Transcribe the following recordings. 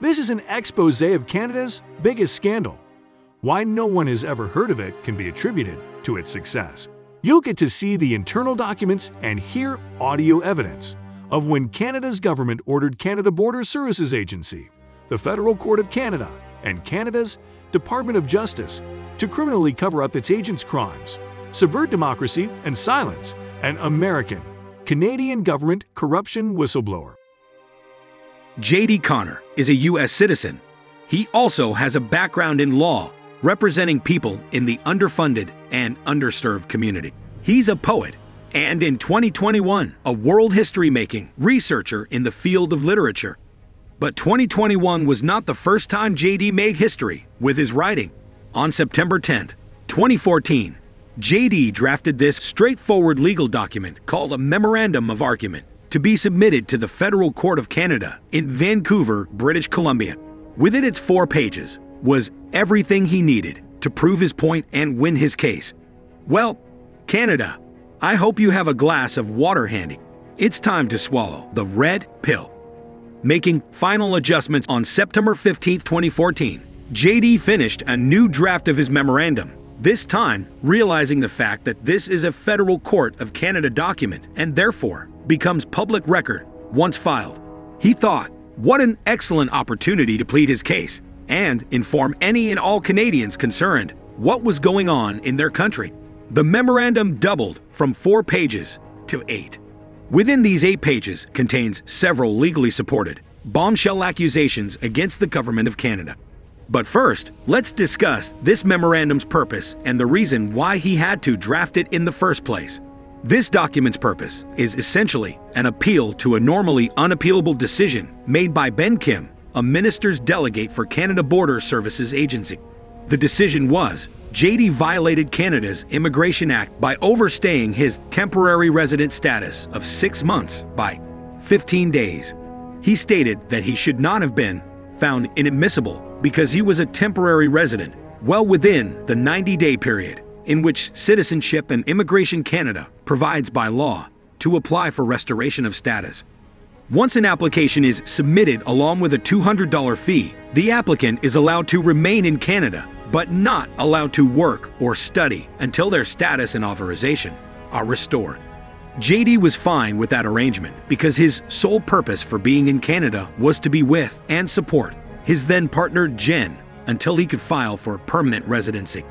This is an expose of Canada's biggest scandal. Why no one has ever heard of it can be attributed to its success. You'll get to see the internal documents and hear audio evidence of when Canada's government ordered Canada Border Services Agency, the Federal Court of Canada, and Canada's Department of Justice to criminally cover up its agents' crimes, subvert democracy, and silence an American, Canadian government corruption whistleblower. J.D. Conner is a U.S. citizen. He also has a background in law, representing people in the underfunded and underserved community. He's a poet and in 2021, a world history making researcher in the field of literature. But 2021 was not the first time JD made history with his writing. On September 10, 2014, JD drafted this straightforward legal document called a Memorandum of Argument to be submitted to the Federal Court of Canada in Vancouver, British Columbia. Within its four pages was everything he needed to prove his point and win his case. Well, Canada, I hope you have a glass of water handy. It's time to swallow the red pill. Making final adjustments on September 15, 2014, JD finished a new draft of his memorandum, this time realizing the fact that this is a Federal Court of Canada document and therefore becomes public record once filed. He thought, what an excellent opportunity to plead his case and inform any and all Canadians concerned what was going on in their country. The memorandum doubled from four pages to eight. Within these eight pages contains several legally supported bombshell accusations against the Government of Canada. But first, let's discuss this memorandum's purpose and the reason why he had to draft it in the first place. This document's purpose is essentially an appeal to a normally unappealable decision made by Ben Kim, a minister's delegate for Canada Border Services Agency. The decision was JD violated Canada's Immigration Act by overstaying his temporary resident status of six months by 15 days. He stated that he should not have been found inadmissible because he was a temporary resident well within the 90 day period in which Citizenship and Immigration Canada provides by law to apply for restoration of status. Once an application is submitted along with a $200 fee, the applicant is allowed to remain in Canada but not allowed to work or study until their status and authorization are restored. JD was fine with that arrangement because his sole purpose for being in Canada was to be with and support his then partner Jen until he could file for permanent residency.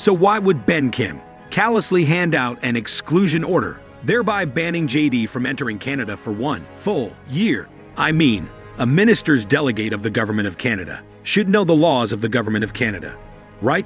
So, why would Ben Kim callously hand out an exclusion order, thereby banning JD from entering Canada for one full year? I mean, a minister's delegate of the Government of Canada should know the laws of the Government of Canada, right?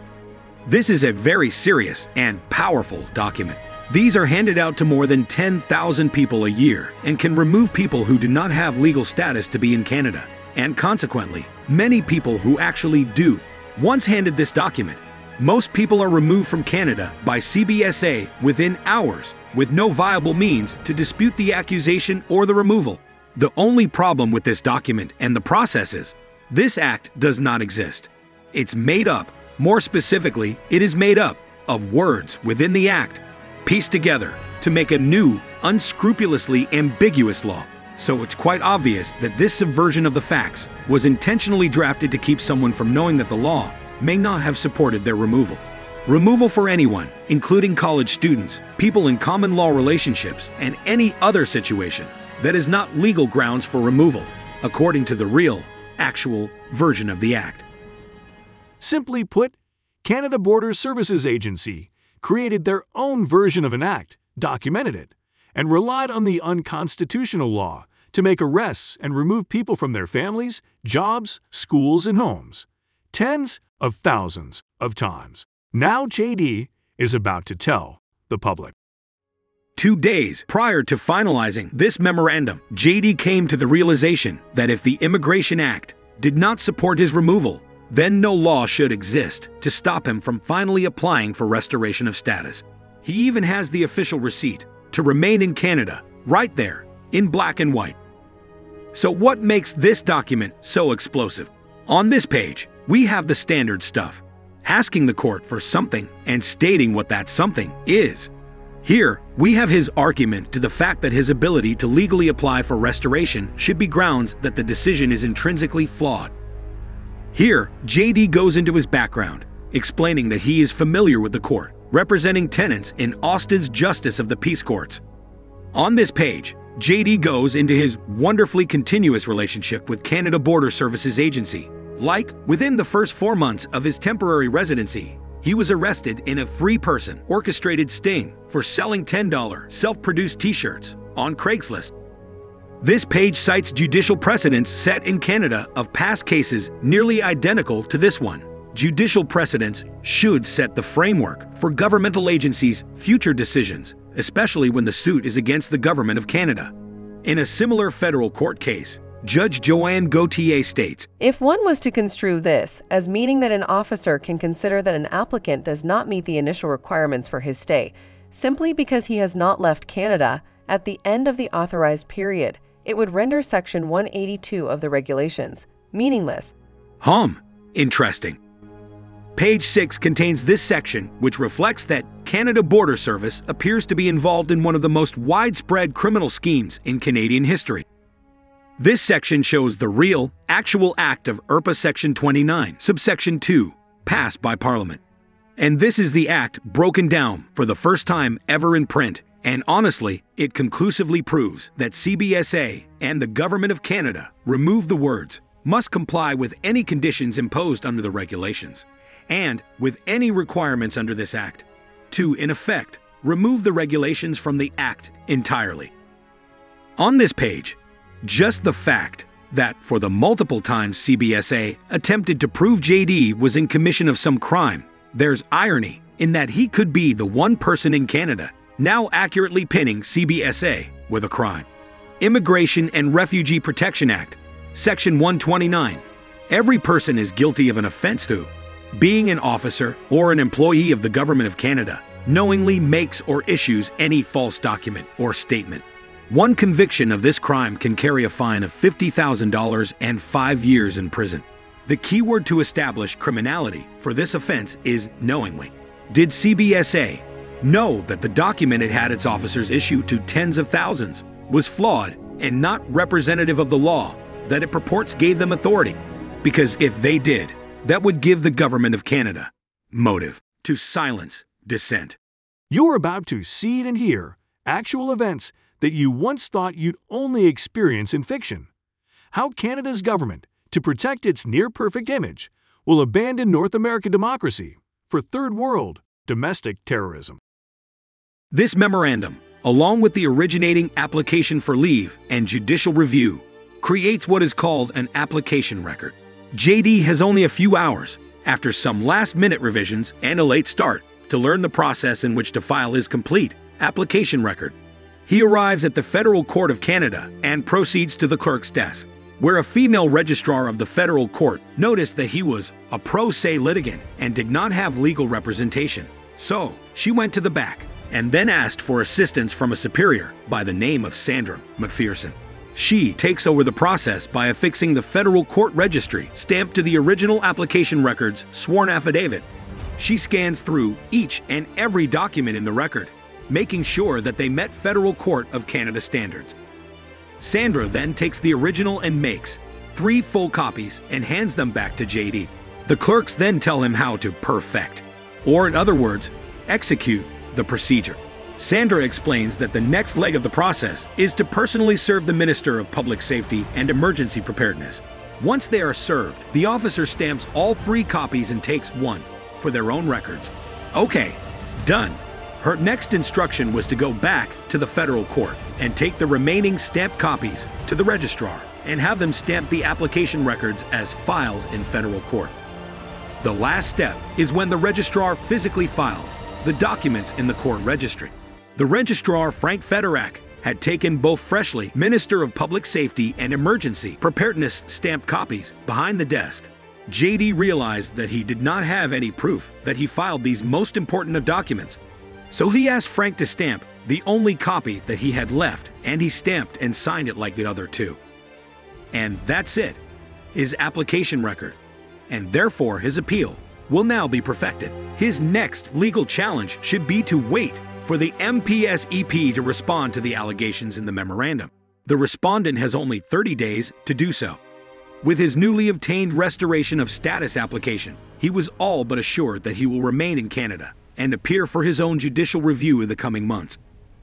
This is a very serious and powerful document. These are handed out to more than 10,000 people a year and can remove people who do not have legal status to be in Canada. And consequently, many people who actually do. Once handed this document, most people are removed from Canada by CBSA within hours with no viable means to dispute the accusation or the removal. The only problem with this document and the process is this act does not exist. It's made up. More specifically, it is made up of words within the act, pieced together to make a new, unscrupulously ambiguous law. So it's quite obvious that this subversion of the facts was intentionally drafted to keep someone from knowing that the law may not have supported their removal. Removal for anyone, including college students, people in common law relationships, and any other situation that is not legal grounds for removal, according to the real actual version of the Act. Simply put, Canada Border Services Agency created their own version of an act, documented it, and relied on the unconstitutional law to make arrests and remove people from their families, jobs, schools, and homes. Tens of thousands of times. Now JD is about to tell the public. Two days prior to finalizing this memorandum, JD came to the realization that if the Immigration Act did not support his removal, then no law should exist to stop him from finally applying for restoration of status. He even has the official receipt to remain in Canada, right there, in black and white. So, what makes this document so explosive? On this page, we have the standard stuff asking the court for something and stating what that something is. Here, we have his argument to the fact that his ability to legally apply for restoration should be grounds that the decision is intrinsically flawed. Here, JD goes into his background, explaining that he is familiar with the court, representing tenants in Austin's Justice of the Peace Courts. On this page, JD goes into his wonderfully continuous relationship with Canada Border Services Agency. Like, within the first four months of his temporary residency, he was arrested in a free person orchestrated sting for selling $10 self produced t shirts on Craigslist. This page cites judicial precedents set in Canada of past cases nearly identical to this one. Judicial precedents should set the framework for governmental agencies' future decisions, especially when the suit is against the Government of Canada. In a similar federal court case, Judge Johanne Gauthier states If one was to construe this as meaning that an officer can consider that an applicant does not meet the initial requirements for his stay, simply because he has not left Canada at the end of the authorized period, it would render Section 182 of the regulations meaningless. Hum, interesting. Page 6 contains this section, which reflects that Canada Border Service appears to be involved in one of the most widespread criminal schemes in Canadian history. This section shows the real, actual act of IRPA Section 29, subsection 2, passed by Parliament. And this is the act broken down for the first time ever in print and honestly, it conclusively proves that CBSA and the Government of Canada remove the words must comply with any conditions imposed under the regulations and with any requirements under this Act to, in effect, remove the regulations from the Act entirely. On this page, just the fact that for the multiple times CBSA attempted to prove JD was in commission of some crime, there's irony in that he could be the one person in Canada now accurately pinning CBSA with a crime. Immigration and Refugee Protection Act, Section 129. Every person is guilty of an offense to being an officer or an employee of the Government of Canada knowingly makes or issues any false document or statement. One conviction of this crime can carry a fine of $50,000 and five years in prison. The keyword to establish criminality for this offense is knowingly. Did CBSA know that the document it had its officers issue to tens of thousands was flawed and not representative of the law that it purports gave them authority. Because if they did, that would give the Government of Canada motive to silence dissent. You're about to see and hear actual events that you once thought you'd only experience in fiction. How Canada's government, to protect its near perfect image, will abandon North American democracy for third world domestic terrorism. This memorandum, along with the originating application for leave and judicial review, creates what is called an application record. JD has only a few hours, after some last minute revisions and a late start, to learn the process in which to file his complete application record. He arrives at the Federal Court of Canada and proceeds to the clerk's desk, where a female registrar of the federal court noticed that he was a pro se litigant and did not have legal representation. So, she went to the back and then asked for assistance from a superior by the name of Sandra McPherson. She takes over the process by affixing the federal court registry stamped to the original application record's sworn affidavit. She scans through each and every document in the record, making sure that they met Federal Court of Canada standards. Sandra then takes the original and makes three full copies and hands them back to JD. The clerks then tell him how to perfect, or in other words, execute the procedure. Sandra explains that the next leg of the process is to personally serve the Minister of Public Safety and Emergency Preparedness. Once they are served, the officer stamps all three copies and takes one for their own records. Okay, done. Her next instruction was to go back to the federal court and take the remaining stamped copies to the registrar and have them stamp the application records as filed in federal court. The last step is when the registrar physically files the documents in the court registry. The registrar, Frank Federack, had taken both freshly Minister of Public Safety and Emergency Preparedness stamped copies behind the desk. JD realized that he did not have any proof that he filed these most important of documents, so he asked Frank to stamp the only copy that he had left, and he stamped and signed it like the other two. And that's it, his application record, and therefore his appeal will now be perfected. His next legal challenge should be to wait for the MPSEP to respond to the allegations in the memorandum. The respondent has only 30 days to do so. With his newly obtained restoration of status application, he was all but assured that he will remain in Canada and appear for his own judicial review in the coming months.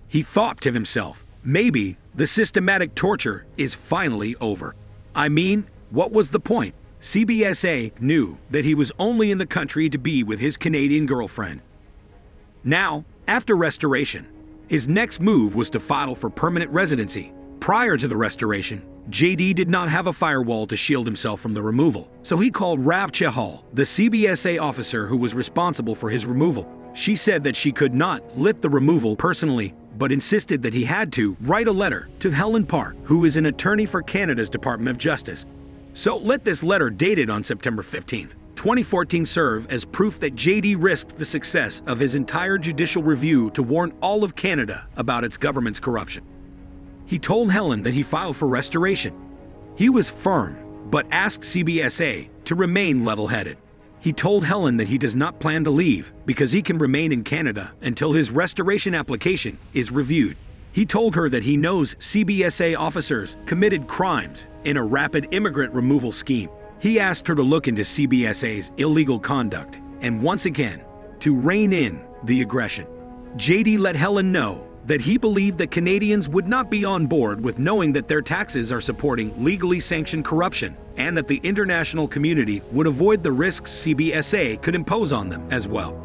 He thought to himself, maybe the systematic torture is finally over. I mean, what was the point? CBSA knew that he was only in the country to be with his Canadian girlfriend. Now, after restoration, his next move was to file for permanent residency. Prior to the restoration, JD did not have a firewall to shield himself from the removal, so he called Rav Chehal, the CBSA officer who was responsible for his removal. She said that she could not lift the removal personally, but insisted that he had to write a letter to Helen Park, who is an attorney for Canada's Department of Justice. So let this letter dated on September 15th, 2014 serve as proof that JD risked the success of his entire judicial review to warn all of Canada about its government's corruption. He told Helen that he filed for restoration. He was firm, but asked CBSA to remain level headed. He told Helen that he does not plan to leave because he can remain in Canada until his restoration application is reviewed. He told her that he knows CBSA officers committed crimes in a rapid immigrant removal scheme. He asked her to look into CBSA's illegal conduct and once again to rein in the aggression. JD let Helen know that he believed that Canadians would not be on board with knowing that their taxes are supporting legally sanctioned corruption and that the international community would avoid the risks CBSA could impose on them as well.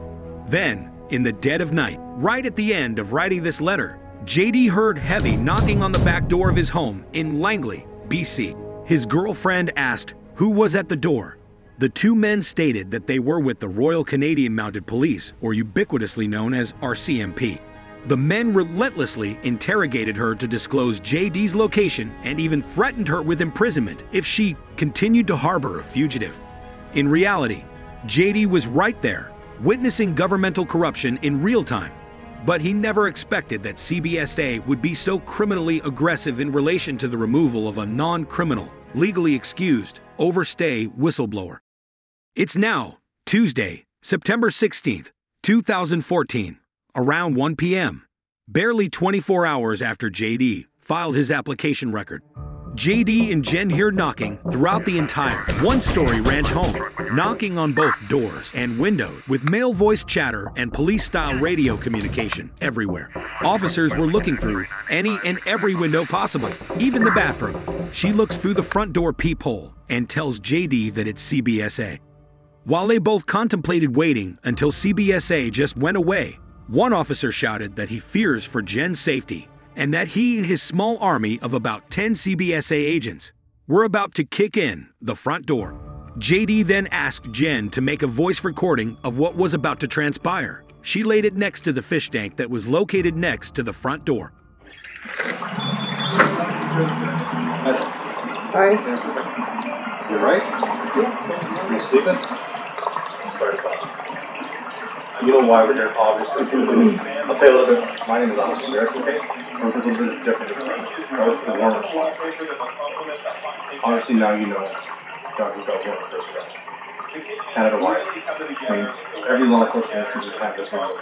Then, in the dead of night, right at the end of writing this letter, JD heard heavy knocking on the back door of his home in Langley, BC. His girlfriend asked who was at the door. The two men stated that they were with the Royal Canadian Mounted Police, or ubiquitously known as RCMP. The men relentlessly interrogated her to disclose JD's location and even threatened her with imprisonment if she continued to harbor a fugitive. In reality, JD was right there, witnessing governmental corruption in real time. But he never expected that CBSA would be so criminally aggressive in relation to the removal of a non criminal, legally excused, overstay whistleblower. It's now Tuesday, September 16th, 2014 around 1 p.m., barely 24 hours after JD filed his application record. JD and Jen hear knocking throughout the entire one story ranch home, knocking on both doors and windows with male voice chatter and police style radio communication everywhere. Officers were looking through any and every window possible, even the bathroom. She looks through the front door peephole and tells JD that it's CBSA. While they both contemplated waiting until CBSA just went away one officer shouted that he fears for Jen's safety and that he and his small army of about 10 CBSA agents were about to kick in the front door. JD then asked Jen to make a voice recording of what was about to transpire. She laid it next to the fish tank that was located next to the front door. Hi. You right? Yeah. You sleeping? Sorry you know why we're here, obviously. I'll tell you a little bit. My name is Alex Derek, okay? We're a little bit different. That was the warm response. Honestly, now you know God, we've got one first guy. Canada wide means every law enforcement agency in Canada is one.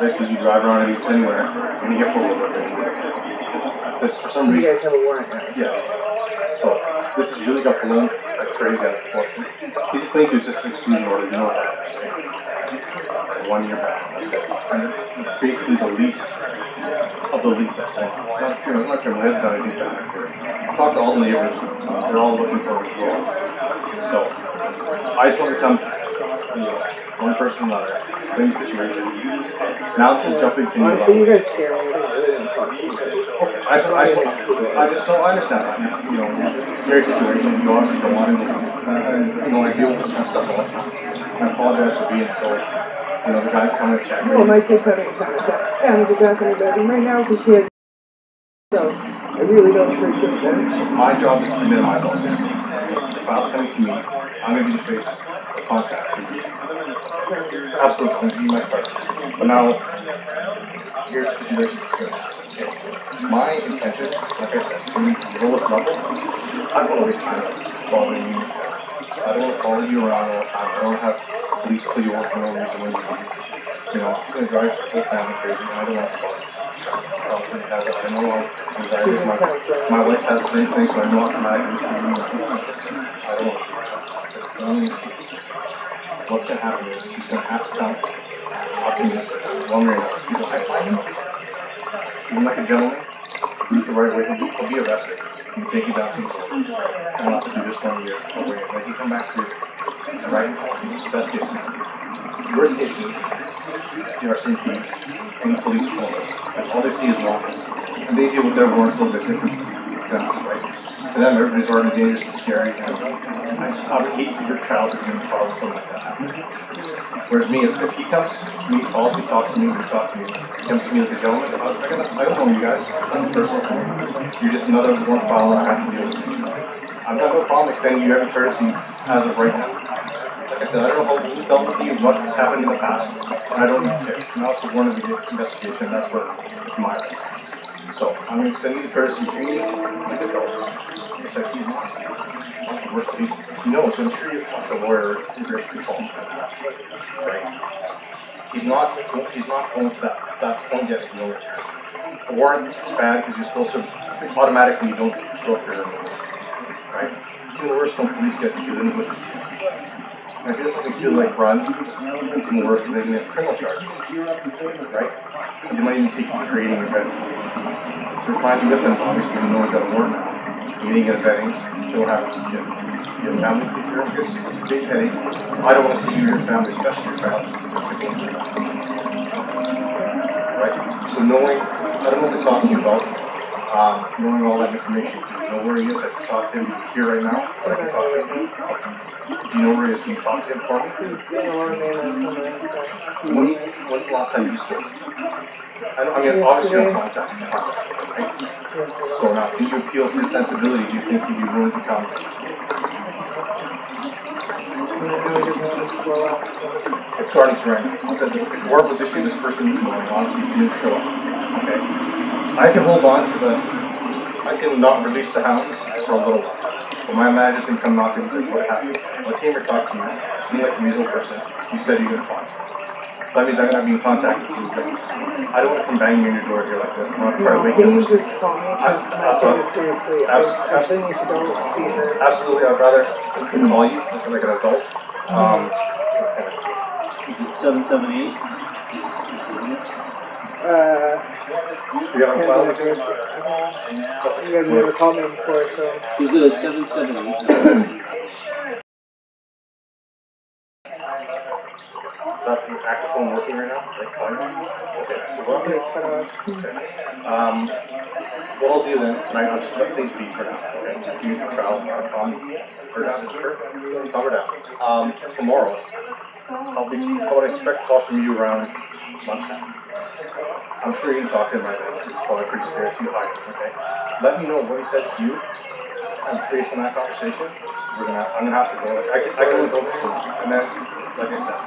Basically, you drive around any, anywhere and you get pulled over. anywhere. This, for some reason. You guys have a warrant, Yeah. So, this has really got ballooned like crazy out of He's claimed to just exclusion order, you know that one year back. And it's basically the least of the least that's going Not, you not sure done anything back there. I talked to all the neighbors, they're all looking for a well. So I just want to come, you know, one person another, explain the situation. Now this is jumping to you. Honestly, you guys scare. I, I, I just don't understand that. You know, it's a scary situation. You obviously don't want to, you know, I deal with this kind of stuff all the time. I apologize for being so you know, the guys coming to check. Well, my kid's having a panic attack. And the in the bedroom right now because she has. So, I really don't appreciate that. So my job is to minimize all this. If file's coming to me, I'm going to be the face of contact. Absolutely, I'm going to be my partner. But now, here's the situation that's good. My intention, like I said, to the lowest level, I don't want to waste time following you I don't follow you all the time. I don't have police put you on for no reason you know, it's gonna drive the whole family crazy, I don't want to. It. I know anxiety is. My, my wife has the same thing, so I know how traumatic it is for me. I don't to. It's what's gonna happen is he's gonna have to come talk to me or another. Either I find like a gentleman, do the right way, he'll be arrested. Take you down to the court. And I'll do this one year away. Like you come back to right, it's the best case scenario. Worst case is and the police phone. And all they see is one. And they deal with their warrants a little bit different right? To everybody's already dangerous and scary. And I, I would hate for your child to be involved with something like that. Whereas me, is if he comes to me, calls me, talks to me, we talk to me, he comes to me like a gentleman, I, I, gotta, I don't know you guys. It's not personal. You're just another one file I have to deal with. I've got no problem extending you every courtesy as of right now. Like I said, I don't know how you dealt with you, what's happened in the past, and I don't care. Now it's a the investigation, that's where my So I'm gonna extend the courtesy treating like adults. It's like he's not. piece. He knows, I'm sure you've talked to a lawyer, a great consultant. Right? He's not, he's not going to that, that point yet, you know. A warrant is bad because you're supposed to, automatically you don't go for it. Right? Even the worst one police get because then with and if he does something silly like run, even worse because they can get criminal charges. Right? And they might even take you for vetting. So finding with them, obviously, we know got a warrant now. You didn't get a vetting, so what happens is you you have family, you're okay, a big headache. I don't want to see you or your family, especially your child. Right? So knowing, I don't know what to talk to you about, um, knowing all that information, do you know where he is? I can talk to him, here right now, I can talk to him. Do you know where he is? Can you talk to him for me? When, when's the last time you spoke? I, don't, I mean, obviously in contact? So now, can you appeal to his sensibility? Do you think he'd be willing to come? It's starting to rain. The, the, warrant was issued this thing this morning, obviously he didn't show up, okay? I can hold on to the, I can not release the hounds for a little while. But my manager's gonna come knock and say, what happened? I came here to talk to you, you seem like a reasonable person, you said you're gonna talk. So that means I'm gonna have be in contact with you, but I don't wanna come banging on your door here like this, I'm not trying to wake Can you you up. just? I- Because that's my what- seriously, I, abs- I think you should don't. Absolutely, I'd rather call you like like an adult. Um, Seven seven eight. Uh, do you guys never called me before, so. It that's an active phone working right now. Like, okay, so we're okay. okay. Um, what I'll do then, right, I'll just let things be for now. Okay, so you can trial marathon for now, for cover down. Um, tomorrow, I'll be, I would expect a call from you around lunchtime. I'm sure you can talk to him right now. He's probably pretty scared, too high, okay? Let me know what he says to you, and based on that conversation, we're gonna, I'm gonna have to go, I can, I can go this soon, and then, like I said,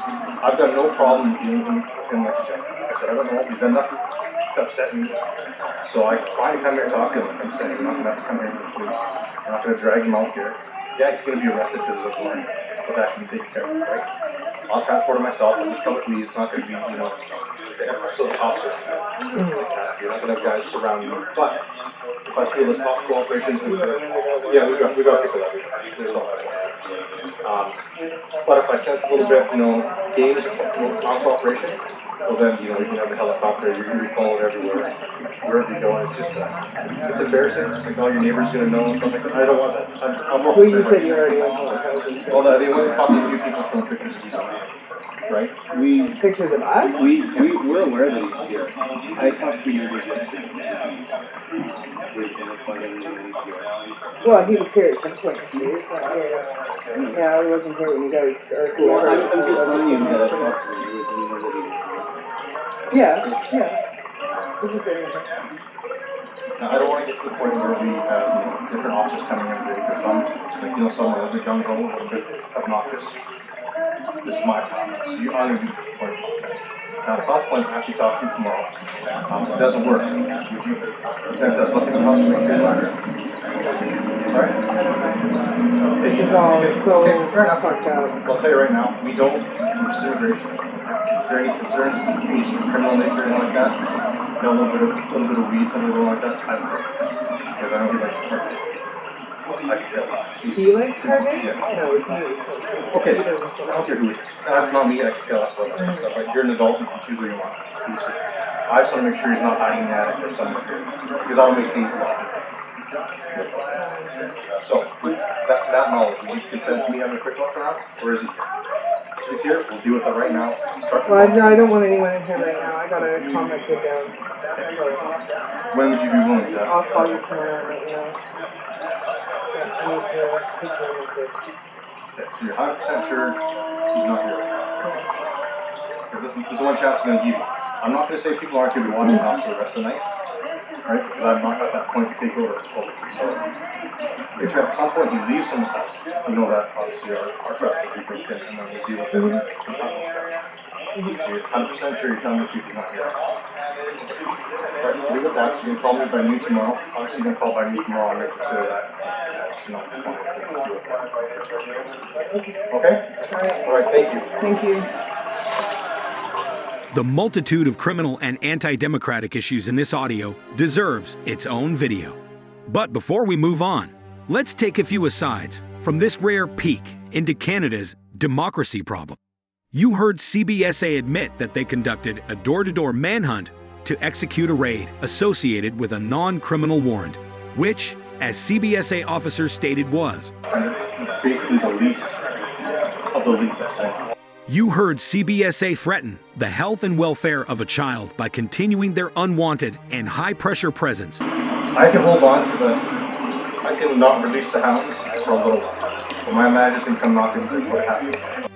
I've got no problem with him like a. I said, I don't know, what you've done nothing to upset me, so I finally come here and talk to him, I'm saying, I'm not gonna have to come here to the police, I'm not gonna drag him out here. Yeah, he's gonna be arrested because of a warrant, but that can be taken care of, right? I'll transport him myself, I'll just come with me, it's not gonna be, you know, so the cops are, you're not gonna have guys surround you, but if I feel the top cooperation is yeah, we got, we got people we, there's all. Um, but if I sense a little bit, you know, games or non-cooperation, well then, you know, you can have a helicopter, you're gonna be followed everywhere, wherever you go, and it's just, uh, it's embarrassing, like all your neighbors gonna know and stuff like that, I don't want that, I'm, I'm more Well, you said you already went to house. Well, they want to copy a few people from pictures of you, right? We Pictures of us? we we we're aware that he's here. I talked to you yesterday. We identified him and he's here. Well, he was here at some point, he was not here. Yeah, I wasn't here when you guys, or Well, whoever. I'm, I'm just telling you that I talked to you and you know that he was Yeah, yeah. This is very interesting. Now, I don't want to get to the point where we have, you know, different officers coming in today, because some, like, you know, some are a bit young, a little bit obnoxious. This is my so you are going to be the point. Now, some point, after you talk to you tomorrow, um, it doesn't work, would you send us looking at the house to make sure it's Alright? Okay, It's all okay, so okay, fair enough. up. I'll tell you right now, we don't, just immigration. Is there any concerns, of criminal nature, anything like that? No, a little bit of, a little bit of weed, something like that? I don't know. Because I don't think that's part Do you like carving? Yeah. No, it's me. Okay, I don't care who it is. That's not me, I can tell us about that of stuff. Like, you're an adult, you can choose what you want. I just wanna make sure he's not hiding attic or something here, because that'll make things a lot. So, that, that knowledge, would you consent to me having a quick look around, or is he here? He's here, we'll deal with it right now, start. Well, I, no, I don't want anyone in here right now. I gotta calm my kid down. When would you be willing to do that? I'll call you tomorrow right now. You're hundred percent sure he's not here? Because this is, this is one chance I'm gonna give you. I'm not gonna say people aren't gonna be watching the for the rest of the night, right? Because I'm not at that point to take over. So, if at some point he leaves someone's house, you know that obviously our, our trust will be broken and then we'll deal with it. So you're hundred percent sure you're telling the truth, he's not here. Right, leave it that, so you can call me by noon tomorrow. Obviously, you can call by noon tomorrow, I'm uh, gonna consider you know, one of the things to do with that. Okay? All right, thank you. Thank you. The multitude of criminal and anti democratic issues in this audio deserves its own video. But before we move on, let's take a few asides from this rare peek into Canada's democracy problem. You heard CBSA admit that they conducted a door to door manhunt to execute a raid associated with a non criminal warrant, which, as CBSA officers stated, was basically the least of the least. You heard CBSA threaten the health and welfare of a child by continuing their unwanted and high pressure presence. I can hold on to the, I can not release the hounds for a little while. But my manager can come knocking and say, what happened?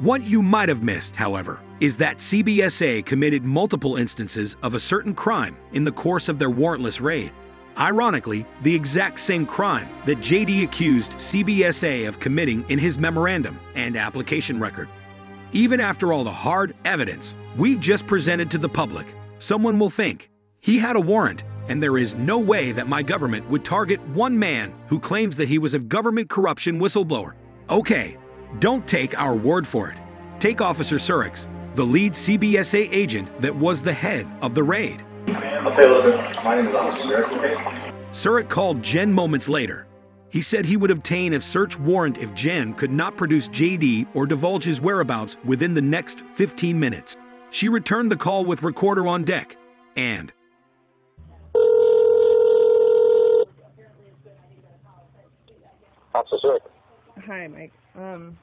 What you might have missed, however, is that CBSA committed multiple instances of a certain crime in the course of their warrantless raid. Ironically, the exact same crime that JD accused CBSA of committing in his memorandum and application record. Even after all the hard evidence we've just presented to the public, someone will think he had a warrant, and there is no way that my government would target one man who claims that he was a government corruption whistleblower. Okay, don't take our word for it. Take Officer Surix, the lead CBSA agent that was the head of the raid. I'll tell you a little bit. My name is Officer Derek, called Jen moments later. He said he would obtain a search warrant if Jen could not produce JD or divulge his whereabouts within the next 15 minutes. She returned the call with recorder on deck and Officer Sick. Hi, Mike. Um,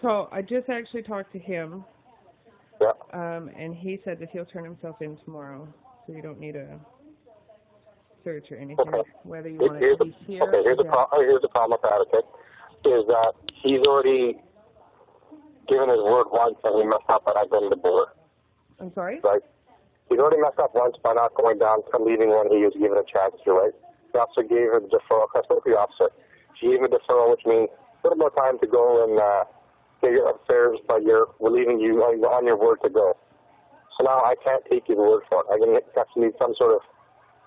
so I just actually talked to him, Yeah. um, and he said that he'll turn himself in tomorrow, so you don't need a search or anything. Okay. Whether you want to be here. okay, here's the, yeah. pro- oh, here's the problem with that, okay? Is that he's already given his word once and he messed up and I've been the board, I'm sorry. right? He's already messed up once by not going down and leaving when he was given a chance to, right? The officer gave her the deferral. To the officer. She gave him a deferral, which means a little more time to go and uh, get your affairs, but you're relieving you on, on your word to go. So now I can't take his word for it. I'm to have to need some sort of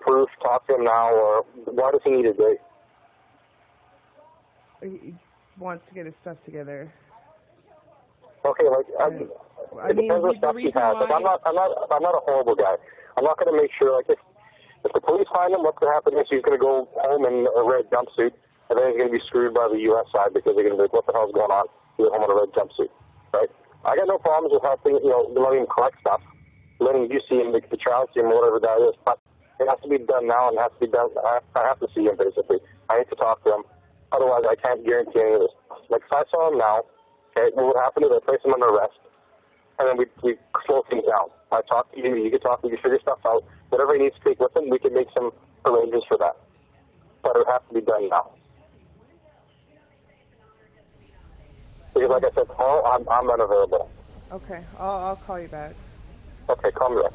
proof, talk to him now, or why does he need a day? He wants to get his stuff together. Okay, like I, I it mean, depends the stuff he has. Like I'm not, I'm not, I'm not a horrible guy. I'm not going to make sure like if if the police find him, what's going to happen is he's going to go home in a red jumpsuit, and then he's going to be screwed by the U.S. side because they're going to be like, what the hell's going on? He's home in a red jumpsuit, right? I got no problems with helping, you know, letting him collect stuff, letting you see him, the, the child see him, whatever that is, but it has to be done now and it has to be done. I have, I have to see him basically. I need to talk to him. Otherwise, I can't guarantee any of this. Like if I saw him now, okay, what would happen is I place him under arrest and then we we slow things down. I talk to you, you can talk, we can figure stuff out. Whatever he needs to take with him, we can make some arrangements for that. But it has to be done now. Because like I said, Paul, I'm I'm unavailable. Okay, I'll I'll call you back. Okay, call me back.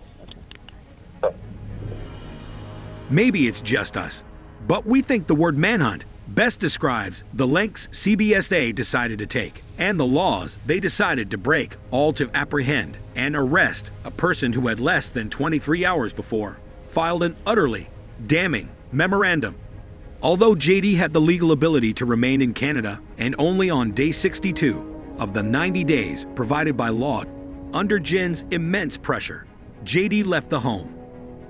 Okay. maybe it's just us, but we think the word manhunt best describes the lengths CBSA decided to take and the laws they decided to break, all to apprehend and arrest a person who had less than 23 hours before filed an utterly damning memorandum. Although JD had the legal ability to remain in Canada and only on day 62 of the 90 days provided by law, under Jen's immense pressure, JD left the home.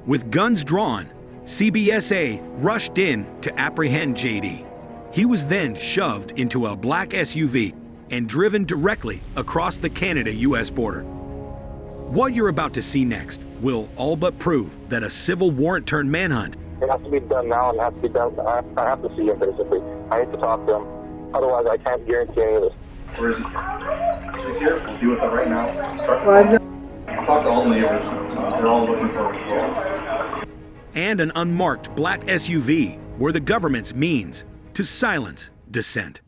With guns drawn, CBSA rushed in to apprehend JD. He was then shoved into a black SUV and driven directly across the Canada US border. What you're about to see next will all but prove that a civil warrant turned manhunt It has to be done now and it has to be done. I have, I have to see him basically. I need to talk to him. Otherwise, I can't guarantee any of this. Where is he? He's here. We'll deal with that right now. Start Well, I know. Talk to all the neighbors. Uh, they're all looking for a and an unmarked black SUV were the government's means to silence dissent.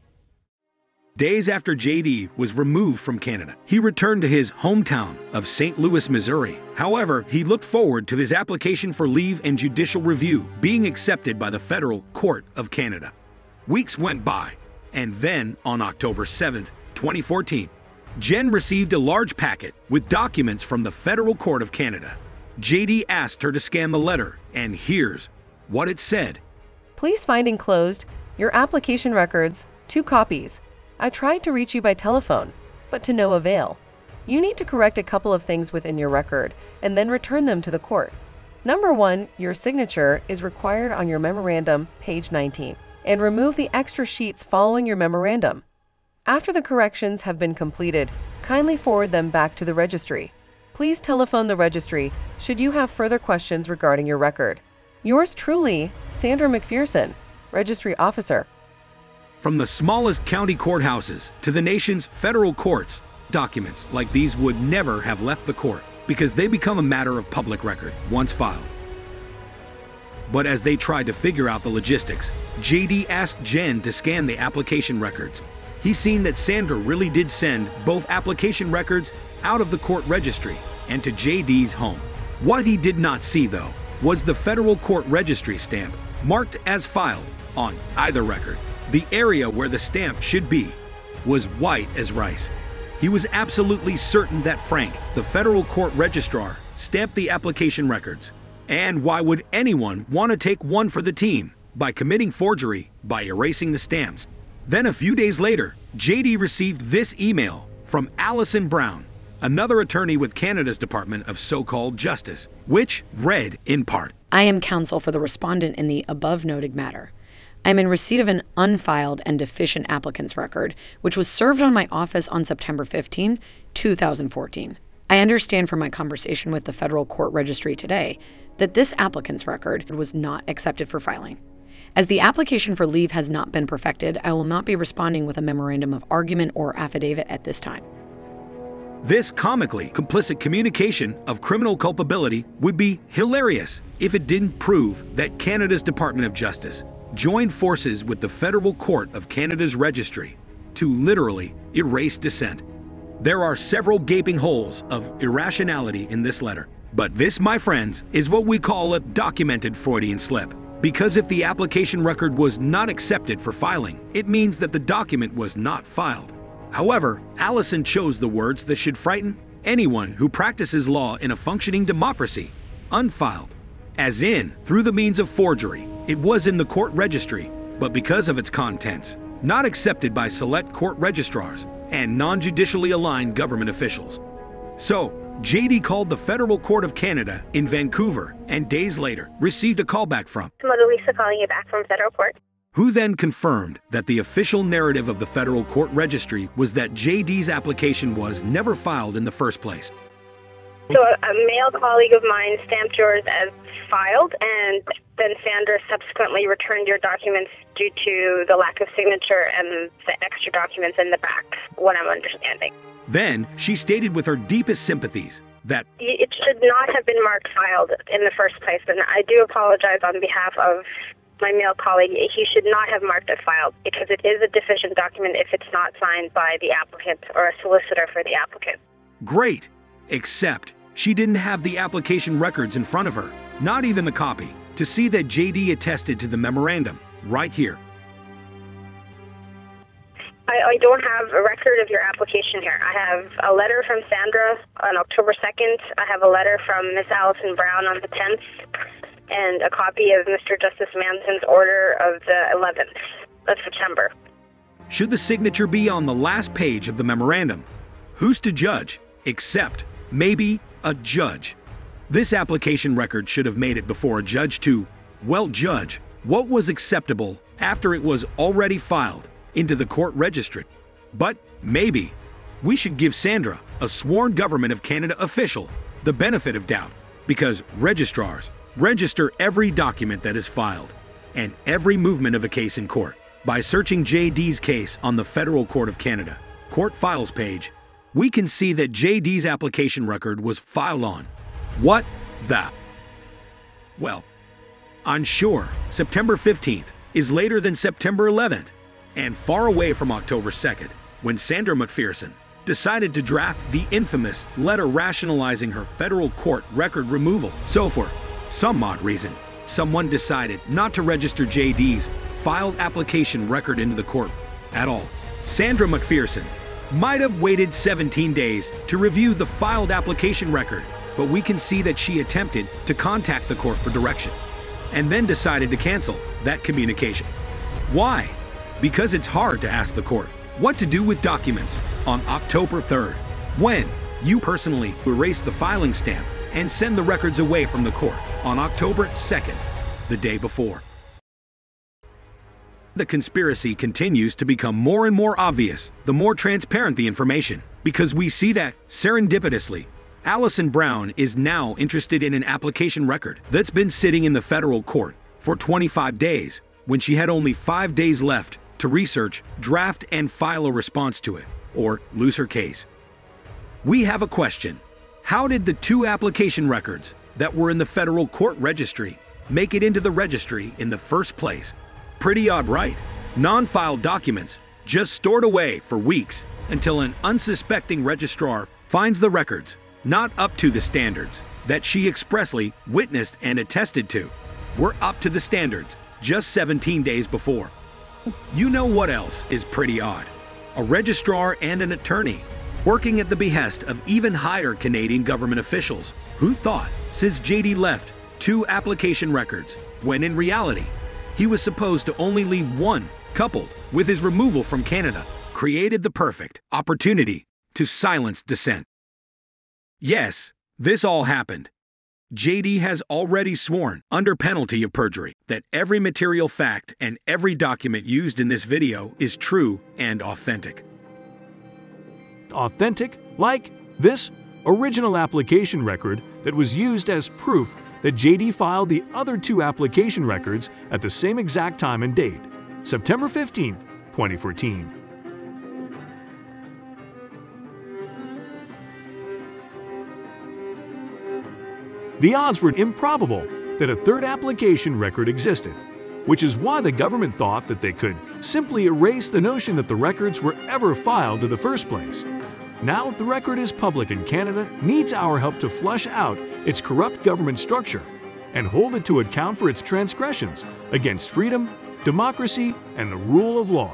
Days after JD was removed from Canada, he returned to his hometown of St. Louis, Missouri. However, he looked forward to his application for leave and judicial review being accepted by the Federal Court of Canada. Weeks went by, and then on October 7th, 2014, Jen received a large packet with documents from the Federal Court of Canada. JD asked her to scan the letter, and here's what it said. Please find enclosed your application records, two copies. I tried to reach you by telephone, but to no avail. You need to correct a couple of things within your record and then return them to the court. Number one, your signature is required on your memorandum, page 19, and remove the extra sheets following your memorandum. After the corrections have been completed, kindly forward them back to the registry. Please telephone the registry should you have further questions regarding your record. Yours truly, Sandra McPherson, Registry Officer. From the smallest county courthouses to the nation's federal courts, documents like these would never have left the court because they become a matter of public record once filed. But as they tried to figure out the logistics, JD asked Jen to scan the application records. He seen that Sandra really did send both application records out of the court registry and to JD's home. What he did not see, though, was the federal court registry stamp marked as filed on either record. The area where the stamp should be was white as rice. He was absolutely certain that Frank, the federal court registrar, stamped the application records. And why would anyone want to take one for the team by committing forgery by erasing the stamps? Then a few days later, JD received this email from Allison Brown, another attorney with Canada's Department of So called Justice, which read in part I am counsel for the respondent in the above noted matter. I am in receipt of an unfiled and deficient applicant's record, which was served on my office on September 15, 2014. I understand from my conversation with the federal court registry today that this applicant's record was not accepted for filing. As the application for leave has not been perfected, I will not be responding with a memorandum of argument or affidavit at this time. This comically complicit communication of criminal culpability would be hilarious if it didn't prove that Canada's Department of Justice joined forces with the Federal Court of Canada's registry to literally erase dissent. There are several gaping holes of irrationality in this letter, but this, my friends, is what we call a documented Freudian slip. Because if the application record was not accepted for filing, it means that the document was not filed. However, Allison chose the words that should frighten anyone who practices law in a functioning democracy unfiled. As in, through the means of forgery, it was in the court registry, but because of its contents, not accepted by select court registrars and non judicially aligned government officials. So, JD called the Federal Court of Canada in Vancouver and days later received a callback from Mother Lisa calling you back from federal court. who then confirmed that the official narrative of the federal court registry was that JD's application was never filed in the first place. So a, male colleague of mine stamped yours as filed, and then Sandra subsequently returned your documents due to the lack of signature and the extra documents in the back, what I'm understanding. Then she stated with her deepest sympathies that It should not have been marked filed in the first place, and I do apologize on behalf of my male colleague. He should not have marked it filed because it is a deficient document if it's not signed by the applicant or a solicitor for the applicant. great, except she didn't have the application records in front of her, not even the copy, to see that JD attested to the memorandum right here. I, I don't have a record of your application here. I have a letter from Sandra on October 2nd. I have a letter from Miss Allison Brown on the 10th, and a copy of Mr. Justice Manson's order of the 11th of September. Should the signature be on the last page of the memorandum? Who's to judge except maybe a judge. This application record should have made it before a judge to, well, judge what was acceptable after it was already filed into the court registry. But maybe we should give Sandra, a sworn Government of Canada official, the benefit of doubt because registrars register every document that is filed and every movement of a case in court. By searching JD's case on the Federal Court of Canada Court Files page, we can see that JD's application record was filed on what the? Well, I'm sure September 15th is later than September 11th and far away from October 2nd when Sandra McPherson decided to draft the infamous letter rationalizing her federal court record removal. So, for some odd reason, someone decided not to register JD's filed application record into the court at all. Sandra McPherson might have waited 17 days to review the filed application record, but we can see that she attempted to contact the court for direction and then decided to cancel that communication. Why? Because it's hard to ask the court what to do with documents on October 3rd, when you personally erase the filing stamp and send the records away from the court on October 2nd, the day before. The conspiracy continues to become more and more obvious the more transparent the information, because we see that, serendipitously, Allison Brown is now interested in an application record that's been sitting in the federal court for 25 days when she had only five days left to research, draft, and file a response to it, or lose her case. We have a question. How did the two application records that were in the federal court registry make it into the registry in the first place? Pretty odd, right? Non filed documents just stored away for weeks until an unsuspecting registrar finds the records not up to the standards that she expressly witnessed and attested to. Were up to the standards just 17 days before. You know what else is pretty odd? A registrar and an attorney working at the behest of even higher Canadian government officials who thought, since JD left, two application records, when in reality, he was supposed to only leave one, coupled with his removal from Canada, created the perfect opportunity to silence dissent. Yes, this all happened. JD has already sworn, under penalty of perjury, that every material fact and every document used in this video is true and authentic. Authentic, like this original application record that was used as proof that JD filed the other two application records at the same exact time and date, September 15, 2014. The odds were improbable that a third application record existed, which is why the government thought that they could simply erase the notion that the records were ever filed in the first place. Now the record is public and Canada needs our help to flush out its corrupt government structure and hold it to account for its transgressions against freedom, democracy, and the rule of law.